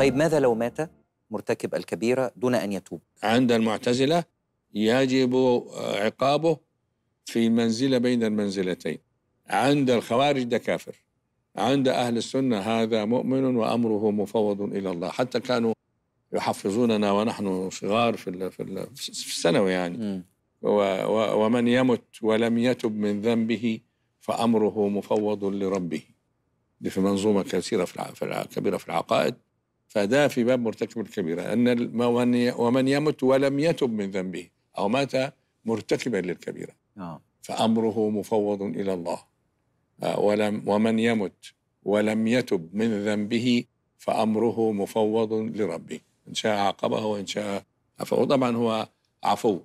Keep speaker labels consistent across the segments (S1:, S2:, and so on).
S1: طيب ماذا لو مات مرتكب الكبيرة دون أن يتوب؟
S2: عند المعتزلة يجب عقابه في منزلة بين المنزلتين. عند الخوارج ده كافر. عند أهل السنة هذا مؤمن وأمره مفوض إلى الله. حتى كانوا يحفظوننا ونحن صغار في في الثانوي يعني. ومن يمت ولم يتب من ذنبه فأمره مفوض لربه. دي في منظومة كثيرة في كبيرة في العقائد. فده في باب مرتكب الكبيرة أن ومن يمت ولم يتب من ذنبه أو مات مرتكبا للكبيرة. آه. فأمره مفوض إلى الله. آه، ولم ومن يمت ولم يتب من ذنبه فأمره مفوض لربه. إن شاء عاقبه وإن شاء عفوه. طبعا هو عفو.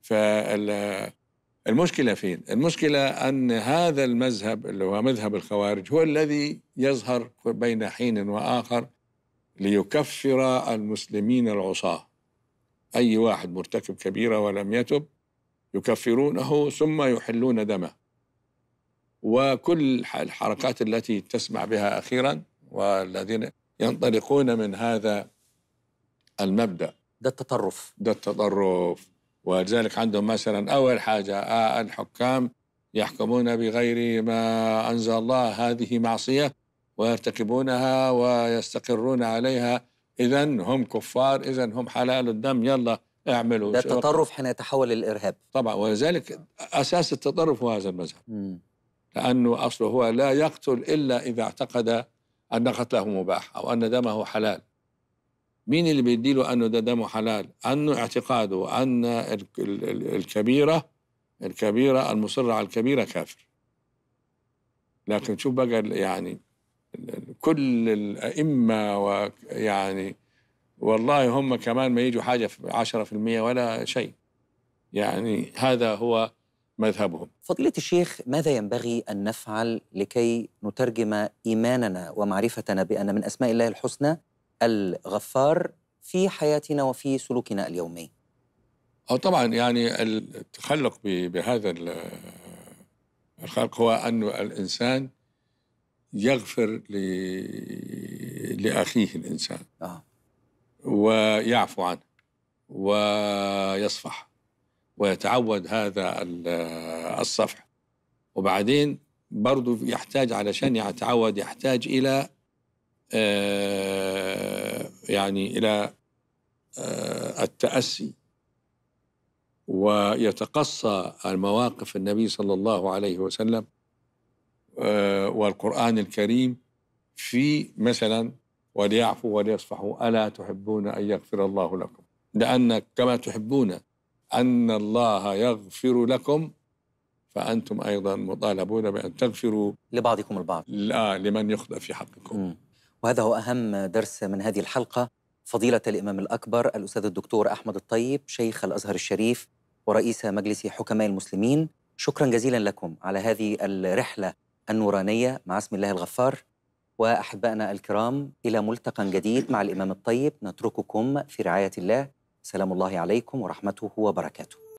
S2: فالمشكلة فين؟ المشكلة أن هذا المذهب اللي هو مذهب الخوارج هو الذي يظهر بين حين وآخر ليكفر المسلمين العصاة. أي واحد مرتكب كبيرة ولم يتب يكفرونه ثم يحلون دمه. وكل الحركات التي تسمع بها أخيرا والذين ينطلقون من هذا المبدأ.
S1: ده التطرف.
S2: ده التطرف. ولذلك عندهم مثلا أول حاجة آه الحكام يحكمون بغير ما أنزل الله هذه معصية ويرتكبونها ويستقرون عليها. إذا هم كفار إذا هم حلال الدم. يلا اعملوا
S1: ده التطرف حين يتحول للإرهاب
S2: طبعا ولذلك أساس التطرف هو هذا المذهب. لأنه أصله هو لا يقتل إلا إذا اعتقد أن قتله مباح أو أن دمه حلال. مين اللي بيدي له أنه ده دمه حلال؟ أنه اعتقاده أن الكبيرة الكبيرة المصرة على الكبيرة كافر. لكن شوف بقى يعني كل الأئمة ويعني والله هم كمان ما يجوا حاجة في عشرة في المية ولا شيء. يعني هذا هو مذهبهم.
S1: فضيلة الشيخ ماذا ينبغي أن نفعل لكي نترجم إيماننا ومعرفتنا بأن من أسماء الله الحسنى الغفار في حياتنا وفي سلوكنا اليومي؟
S2: أو طبعا يعني التخلق بهذا الخلق هو أن الإنسان يغفر لأخيه الإنسان. آه. ويعفو عنه. ويصفح. ويتعود هذا الصفح. وبعدين برضو يحتاج علشان يتعود يحتاج إلى آه، يعني إلى آه، التأسي. ويتقصى المواقف النبي صلى الله عليه وسلم والقرآن الكريم في مثلا وليعفوا وليصفحوا ألا تحبون أن يغفر الله لكم؟ لأن كما تحبون أن الله يغفر لكم فأنتم أيضا مطالبون بأن تغفروا
S1: لبعضكم البعض.
S2: لا لمن يخطئ في حقكم. م.
S1: وهذا هو أهم درس من هذه الحلقة. فضيلة الإمام الأكبر الأستاذ الدكتور أحمد الطيب شيخ الأزهر الشريف ورئيس مجلس حكماء المسلمين. شكرا جزيلا لكم على هذه الرحلة النورانية مع اسم الله الغفار. وأحبائنا الكرام إلى ملتقى جديد مع الإمام الطيب. نترككم في رعاية الله. سلام الله عليكم ورحمته وبركاته.